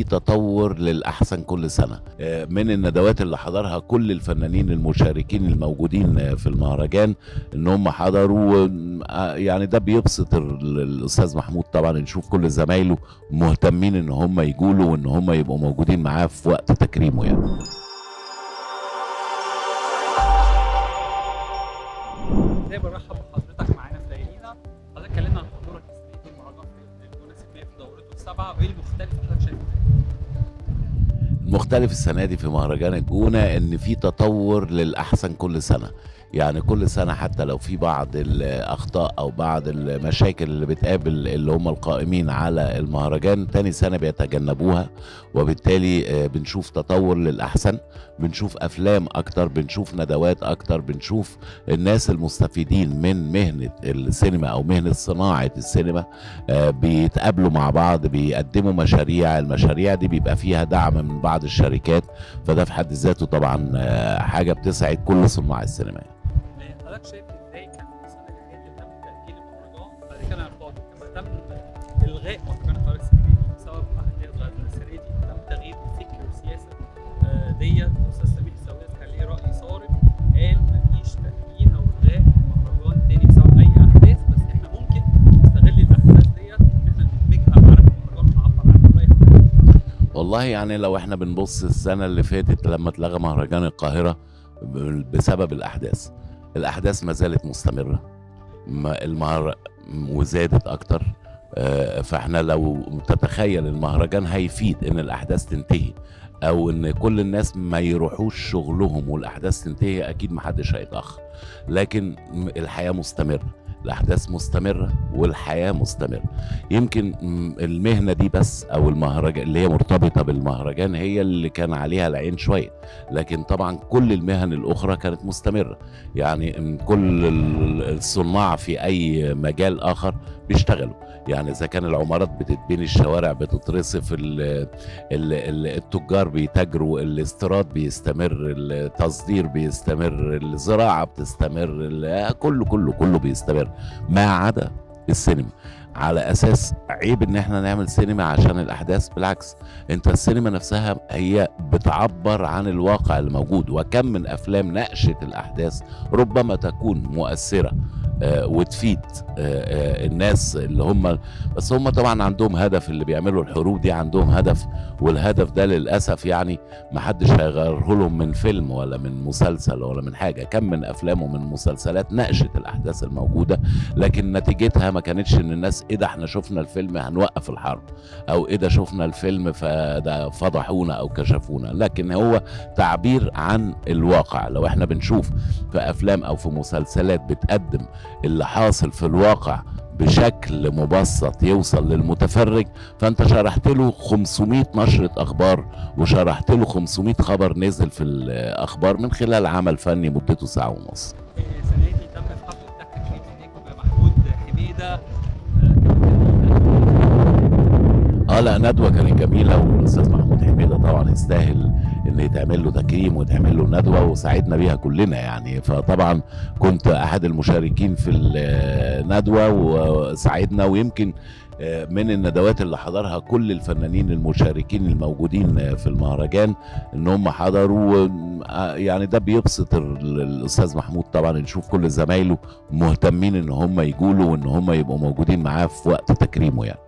في تطور للأحسن كل سنة. آه، من الندوات اللي حضرها كل الفنانين المشاركين الموجودين آه، في المهرجان إن هم حضروا آه، يعني ده بيبسط ال- الأستاذ محمود طبعا نشوف كل زمايله مهتمين إن هم يجوا له وإن هم يبقوا موجودين معاه في وقت تكريمه يعني. بحضرتك معانا في حضرتك عن حضورك المهرجان في دورته وإيه المختلف حضرتك شايفه؟ المختلف السنة دي في مهرجان الجونه إن في تطور للأحسن كل سنة. يعني كل سنة حتى لو في بعض الأخطاء أو بعض المشاكل اللي بتقابل اللي هم القائمين على المهرجان تاني سنة بيتجنبوها. وبالتالي آه، بنشوف تطور للأحسن بنشوف أفلام أكتر بنشوف ندوات أكتر بنشوف الناس المستفيدين من مهنة السينما أو مهنة صناعة السينما آه، بيتقابلوا مع بعض بيقدموا مشاريع. المشاريع دي بيبقى فيها دعم من بعض الشركات فده في حد ذاته طبعا آه، حاجة بتسعد كل صناع السينما. حضرتك شايف إزاي كان السنة اللي فاتت تم تاجيل المهرجان بعد كده انعقاده كما تم إلغاء مهرجان القاهره السينمائي بسبب أحداث غير السنة دي. تم تغيير الفكر والسياسة آه، ديت الاستاذ سمير السويس كان ليه رأي صارم. قال مفيش تاجيل أو إلغاء مهرجان تاني بسبب أي أحداث بس إحنا ممكن نستغل الأحداث ديت إن إحنا ندمجها في المهرجان ونعبر عن رأي حضرتك والله يعني لو إحنا بنبص السنة اللي فاتت لما اتلغى مهرجان القاهرة بسبب الأحداث. الأحداث ما زالت مستمرة. ما- المهر وزادت أكتر. آه، فإحنا لو تتخيل المهرجان هيفيد إن الأحداث تنتهي أو إن كل الناس ما يروحوش شغلهم والأحداث تنتهي أكيد محدش هيتأخر. لكن الحياة مستمرة. الأحداث مستمرة والحياة مستمرة. يمكن المهنة دي بس أو المهرجان اللي هي مرتبطة بالمهرجان هي اللي كان عليها العين شوية. لكن طبعا كل المهن الأخرى كانت مستمرة. يعني كل ال- الصناع في أي مجال آخر بيشتغلوا. يعني إذا كان العمارات بتتبني الشوارع بتترصف ال- ال- ال- التجار بيتاجروا الاستيراد بيستمر التصدير بيستمر الزراعة بتستمر كله كله كله بيستمر. ما عدا السينما. على أساس عيب إن إحنا نعمل سينما عشان الأحداث بالعكس أنت السينما نفسها هي بتعبر عن الواقع الموجود وكم من أفلام ناقشت الأحداث ربما تكون مؤثرة. وتفيد آه، آه، الناس اللي هم بس هم طبعا عندهم هدف اللي بيعملوا الحروب دي عندهم هدف والهدف ده للأسف يعني محدش هيغيره لهم من فيلم ولا من مسلسل ولا من حاجة. كم من أفلام ومن مسلسلات ناقشت الأحداث الموجودة لكن نتيجتها ما كانتش إن الناس إيه ده إحنا شفنا الفيلم هنوقف الحرب أو إيه ده شفنا الفيلم فده فضحونا أو كشفونا. لكن هو تعبير عن الواقع. لو إحنا بنشوف في أفلام أو في مسلسلات بتقدم اللي حاصل في الواقع بشكل مبسط يوصل للمتفرج. فأنت شرحت له 500 نشرة أخبار وشرحت له 500 خبر نزل في الأخبار من خلال عمل فني مدته ساعة ونص. تم حميده آه لا ندوة كانت جميلة والأستاذ محمود حميدة طبعا يستاهل يتعمل له تكريم ويتعمل له ندوة وسعدنا بيها كلنا يعني. فطبعا كنت أحد المشاركين في الندوة وسعدنا ويمكن من الندوات اللي حضرها كل الفنانين المشاركين الموجودين في المهرجان إن هم حضروا. يعني ده بيبسط ال- الأستاذ محمود طبعا نشوف كل زمايله مهتمين إن هم يجوا له وإن هم يبقوا موجودين معاه في وقت تكريمه يعني.